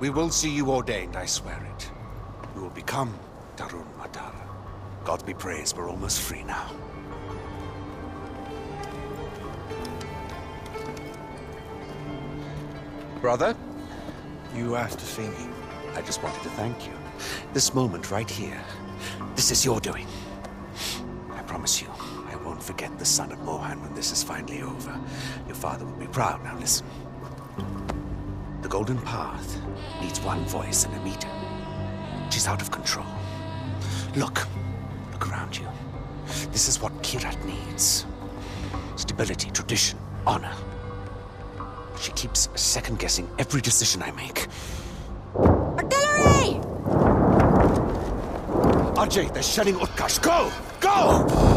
We will see you ordained, I swear it. You will become Tarun Matara. God be praised, we're almost free now. Brother, you asked to see me. I just wanted to thank you. This moment right here, this is your doing. I promise you, I won't forget the son of Mohan when this is finally over. Your father will be proud. Now listen. The Golden Path needs one voice and Amita. She's out of control. Look. Look around you. This is what Kyrat needs. Stability, tradition, honor. She keeps second-guessing every decision I make. Artillery! Ajay, they're shelling Utkarsh. Go! Go!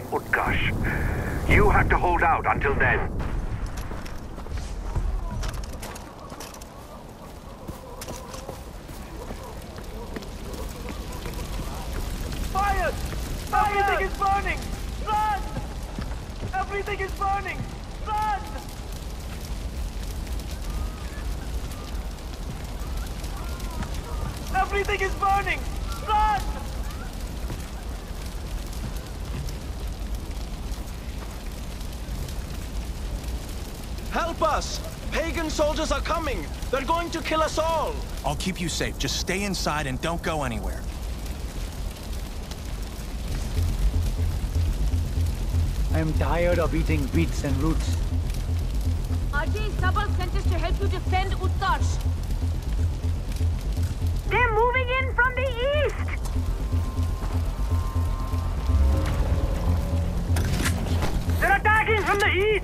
That are shelling Utkarsh. You have to hold out until then. Fire! Everything is burning! Run! Everything is burning! Run! Everything is burning! Run! Help us! Pagan soldiers are coming! They're going to kill us all! I'll keep you safe. Just stay inside and don't go anywhere. I am tired of eating beets and roots. Ajay Sabal sent us to help you defend Utkarsh. They're moving in from the east! They're attacking from the east!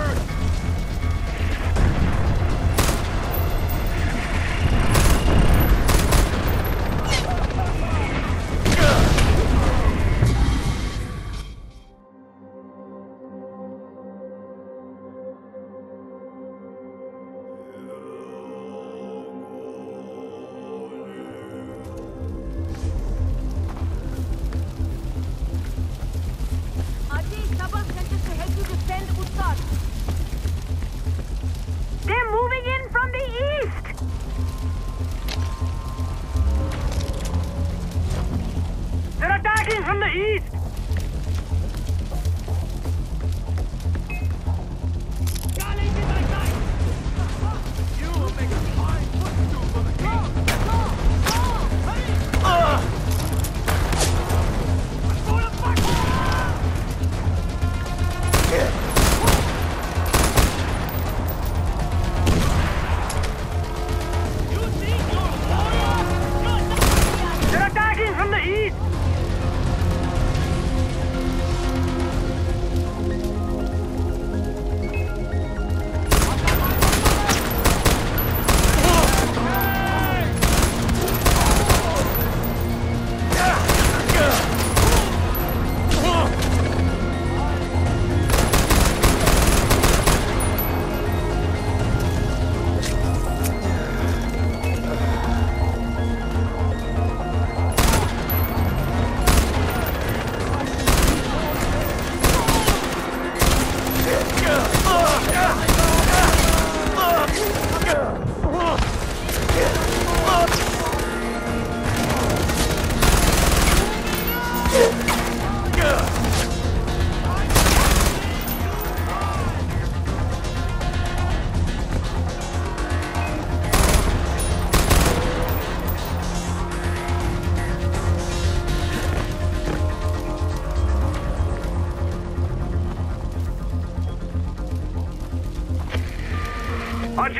east!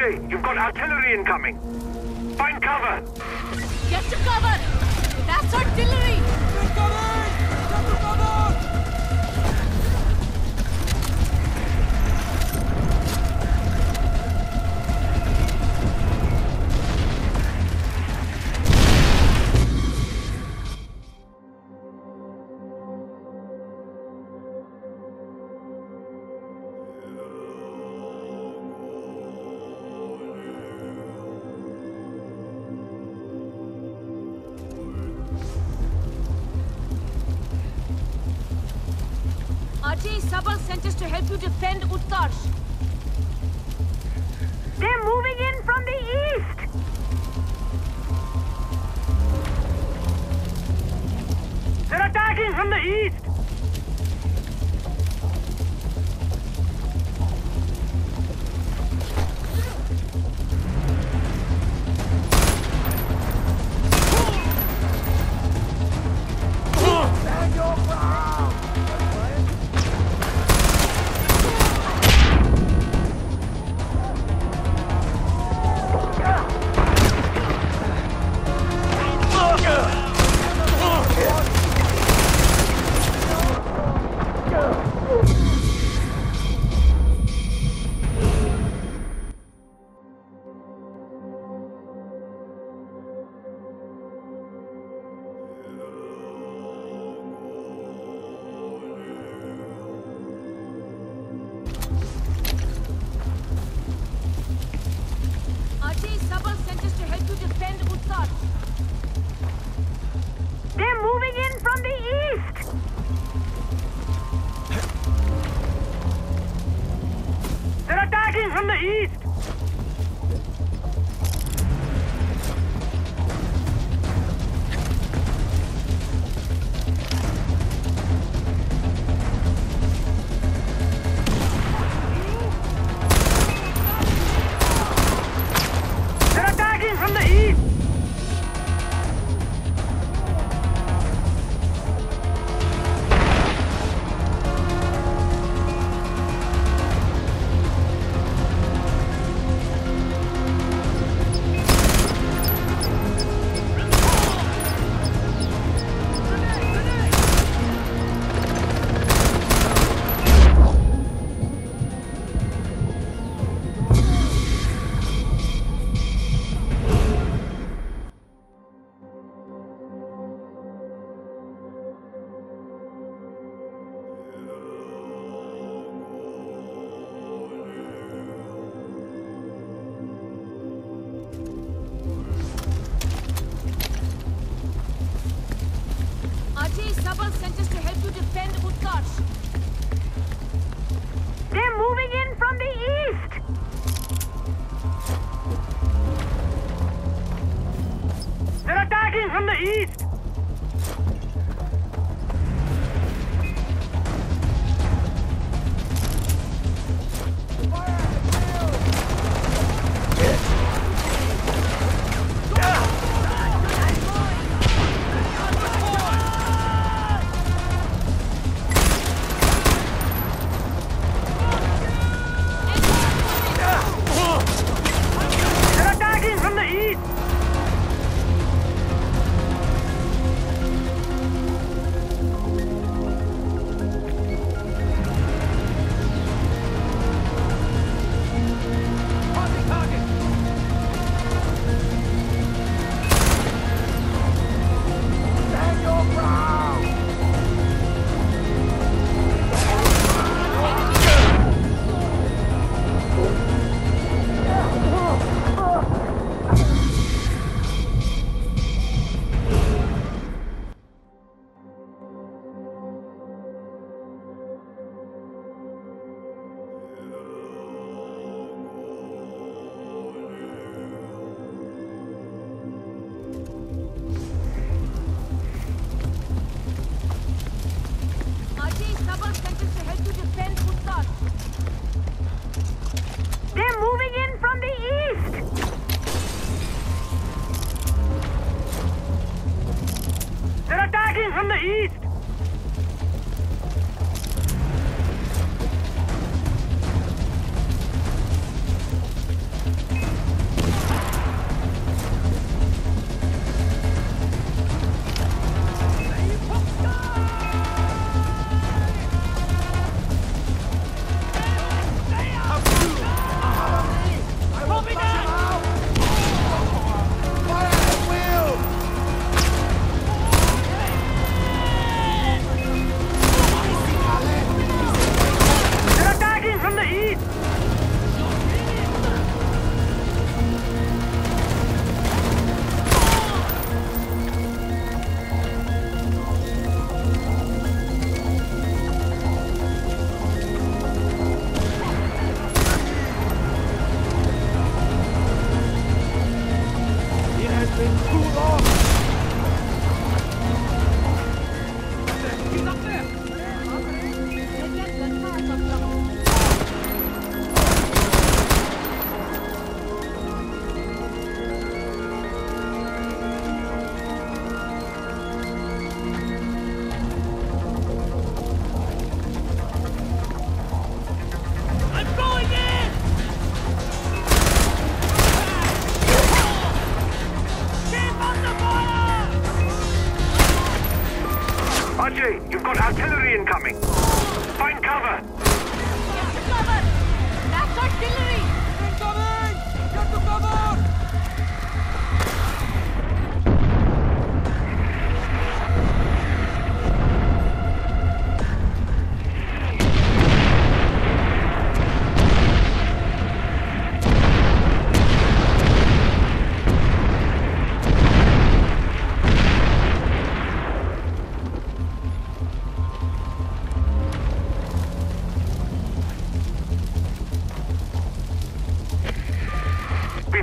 You've got artillery incoming. Find cover. Get to cover. That's artillery.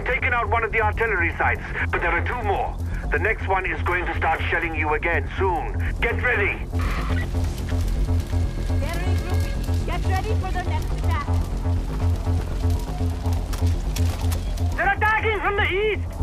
Taken out one of the artillery sites, but there are two more. The next one is going to start shelling you again soon. Get ready. They're. Get ready for the next attack. They're attacking from the east!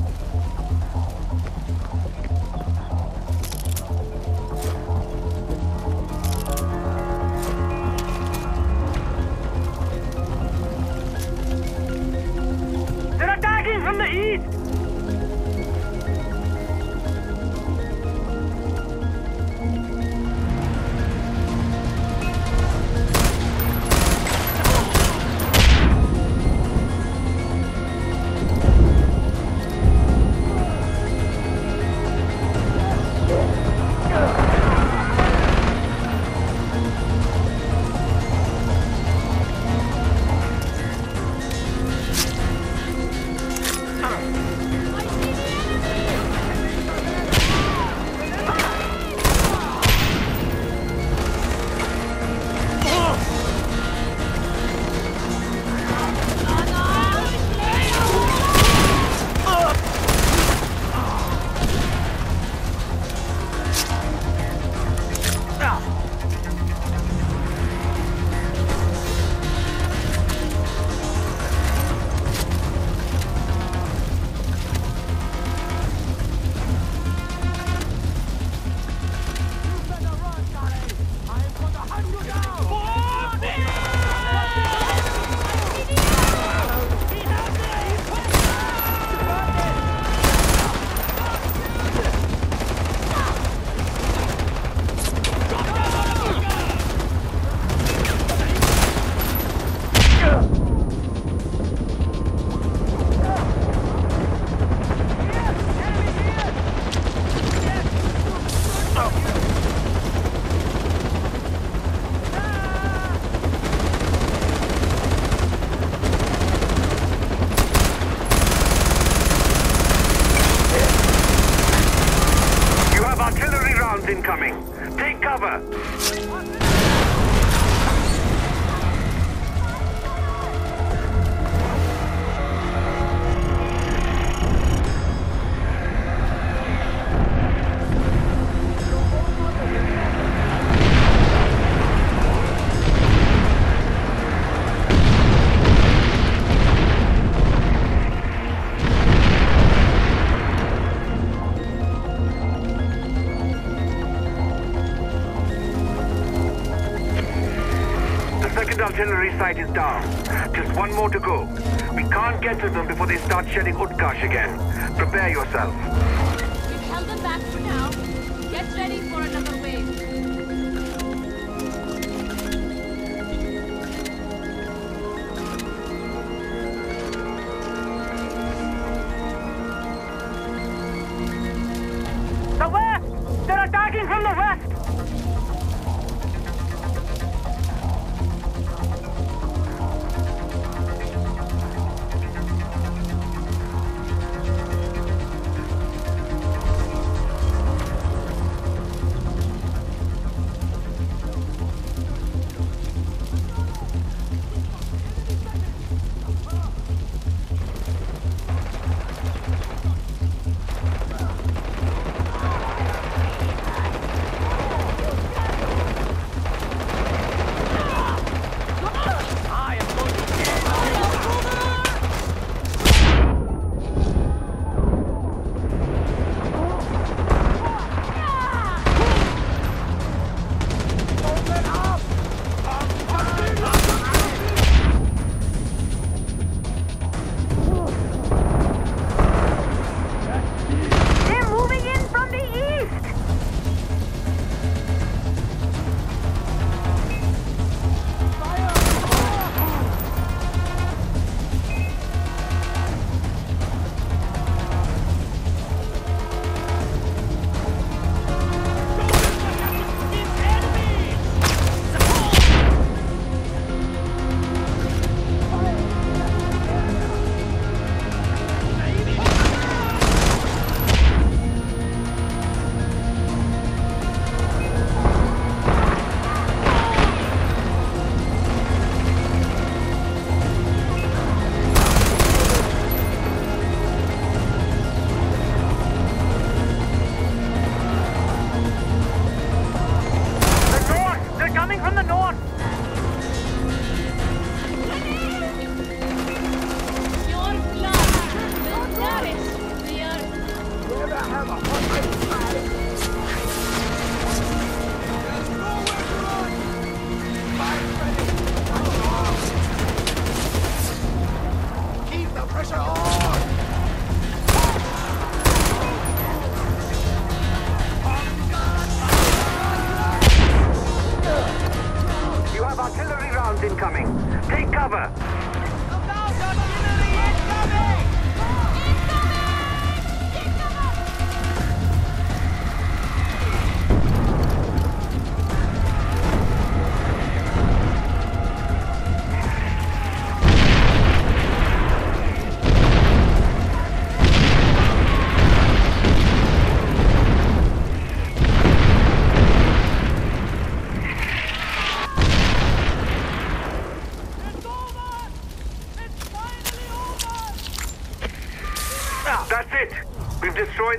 Site is down. Just one more to go. We can't get to them before they start shedding Utkarsh again. Prepare yourself.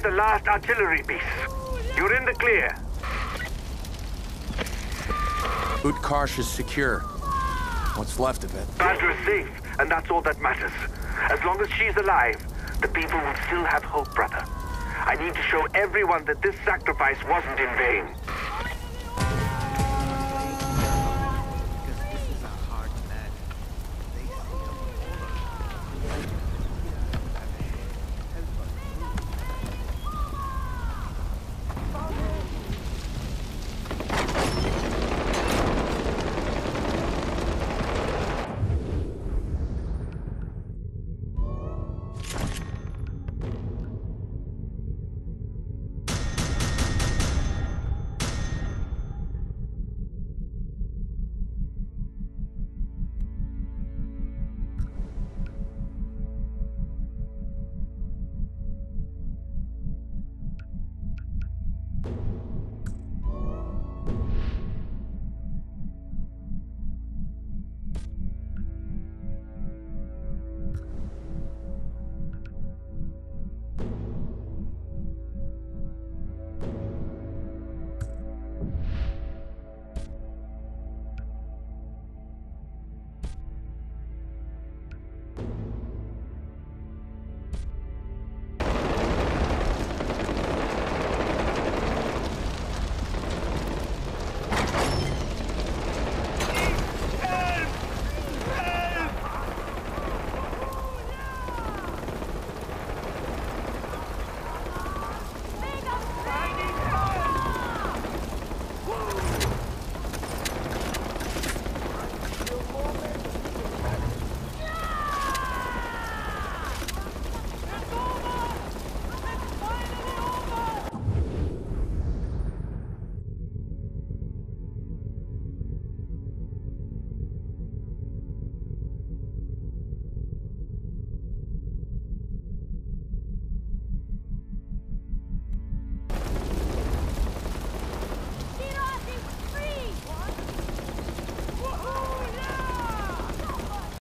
The last artillery piece. You're in the clear. Utkarsh is secure. What's left of it? Bhadra is safe, and that's all that matters. As long as she's alive, the people will still have hope, brother. I need to show everyone that this sacrifice wasn't in vain.